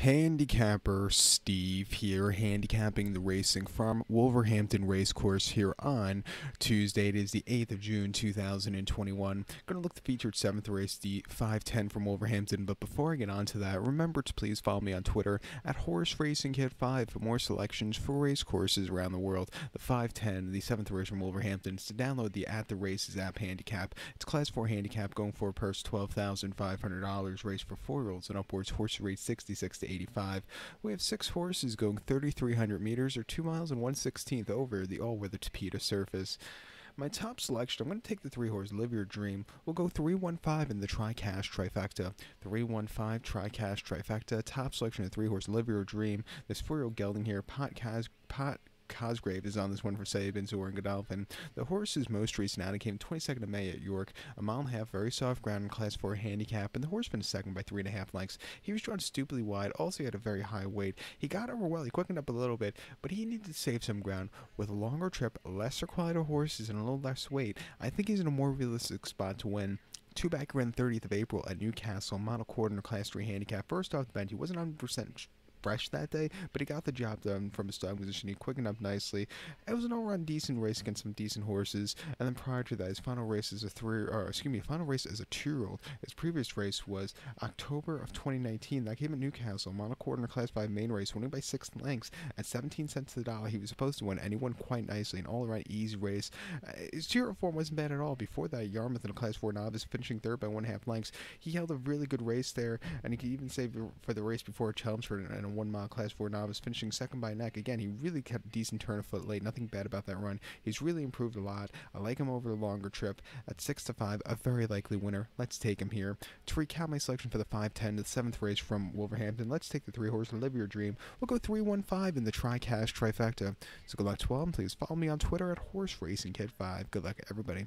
Handicapper Steve here, handicapping the racing from Wolverhampton Racecourse here on Tuesday. It is the 8th of June 2021. Going to look the featured seventh race, the 510 from Wolverhampton. But before I get on to that, remember to please follow me on Twitter at Horse Racing Kid 5 for more selections for race courses around the world. The 510, the seventh race from Wolverhampton, is to download the At the Races app handicap. It's Class 4 handicap going for a purse $12,500, race for four year olds and upwards. Horse rate 66 to 85. We have six horses going 3,300 meters or 2 miles and 1 16th over the all weather Tapeta surface. My top selection, I'm going to take the three horse Live Your Dream. We'll go 315 in the Tri Cash trifecta. 315 Tri Cash trifecta. Top selection of three horse Live Your Dream. This four year old gelding here, Pot Cash. Pat Cosgrave is on this one for Sabin, and Godolphin. The horse's most recent outing came 22nd of May at York, a mile and a half, very soft ground in Class 4 handicap, and the horse finished second by three and a half lengths. He was drawn stupidly wide, also he had a very high weight. He got over well, he quickened up a little bit, but he needed to save some ground. With a longer trip, lesser quality horses, and a little less weight, I think he's in a more realistic spot to win. Two back ran 30th of April at Newcastle, model quarter Class 3 handicap. First off the bench, he wasn't 100% fresh that day, but he got the job done from his starting position. He quickened up nicely. It was an all-around decent race against some decent horses. And then prior to that, his final race as a three, or excuse me, final race as a two-year-old. His previous race was October of 2019. That came at Newcastle, monocourt in a Class 5 main race, winning by six lengths at 17 cents to the dollar. He was supposed to win, and he won quite nicely. An all-around easy race. Uh, his two-year form wasn't bad at all. Before that, Yarmouth in a Class 4 novice, finishing third by one half lengths. He held a really good race there, and he could even save for the race before Chelmsford in a one-mile Class 4 novice, finishing second by neck. Again, he really kept a decent turn of foot late. Nothing bad about that run. He's really improved a lot. I like him over the longer trip. At 6 to 5, a very likely winner. Let's take him here. To recap my selection for the 510, the seventh race from Wolverhampton, let's take the three horse and Live Your Dream. We'll go 315 in the Tri Cash trifecta. So good luck to all, and please follow me on Twitter at Horse Racing Kid 5. Good luck, everybody.